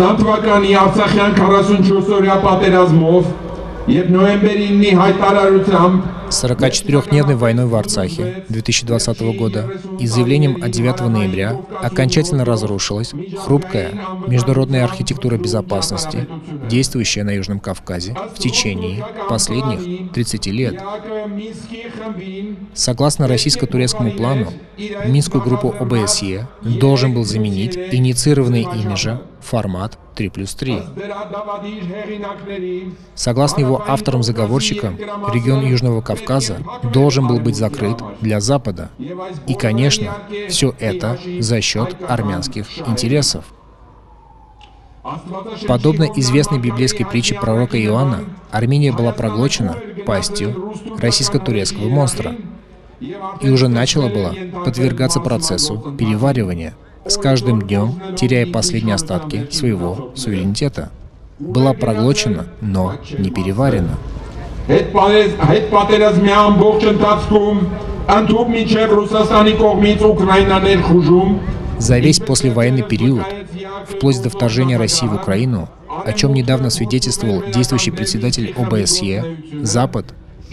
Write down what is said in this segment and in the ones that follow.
20 թվականի Արցախյան 44-օրյա պատերազմով եւ նոյեմբերի 9-ի հայտարարությամբ 44-дневной войной в Арцахе 2020 года и заявлением от 9 ноября окончательно разрушилась хрупкая международная архитектура безопасности, действующая на Южном Кавказе в течение последних 30 лет. Согласно российско-турецкому плану, Минскую группу ОБСЕ должен был заменить инициированный ими же формат 3 плюс 3. Согласно его авторам-заговорщикам, регион Южного Кавказа должен был быть закрыт для Запада. И, конечно, все это за счет армянских интересов. Подобно известной библейской притче пророка Иоанна, Армения была проглочена пастью российско-турецкого монстра и уже начала была подвергаться процессу переваривания – с каждым днем теряя последние остатки своего суверенитета. Была проглочена, но не переварена. За весь послевоенный период, вплоть до вторжения России в Украину, о чем недавно свидетельствовал действующий председатель ОБСЕ, Запад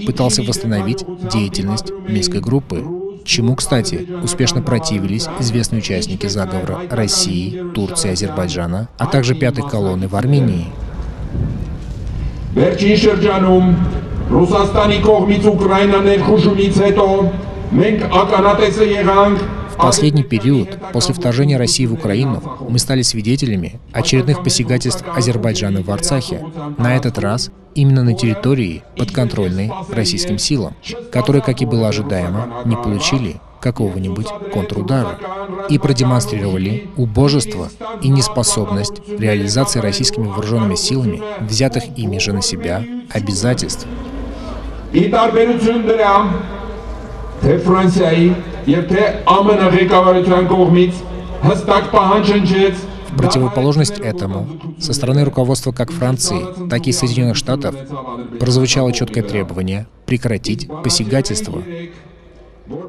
пытался восстановить деятельность Минской группы, чему, кстати, успешно противились известные участники заговора России, Турции, Азербайджана, а также пятой колонны в Армении. Ռուսաստանի կողմից Ուկրաինա ներխուժումից հետո մենք ականատեսը եղանք в последний период, после вторжения России в Украину, мы стали свидетелями очередных посягательств Азербайджана в Арцахе. На этот раз именно на территории, подконтрольной российским силам, которые, как и было ожидаемо, не получили какого-нибудь контрудара и продемонстрировали убожество и неспособность реализации российскими вооруженными силами взятых ими же на себя обязательств. թե в противоположность этому, со стороны руководства как Франции, так и Соединенных Штатов прозвучало четкое требование прекратить посягательство,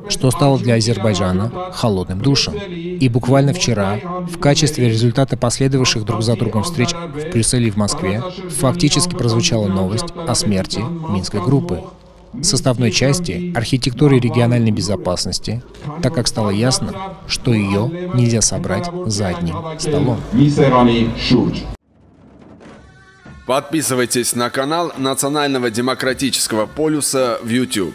что стало для Азербайджана холодным душем. И буквально вчера, в качестве результата последовавших друг за другом встреч в Брюсселе и в Москве, фактически прозвучала новость о смерти Минской группы составной части архитектуры региональной безопасности, так как стало ясно, что ее нельзя собрать за одним столом. Подписывайтесь на канал Национального демократического полюса в YouTube.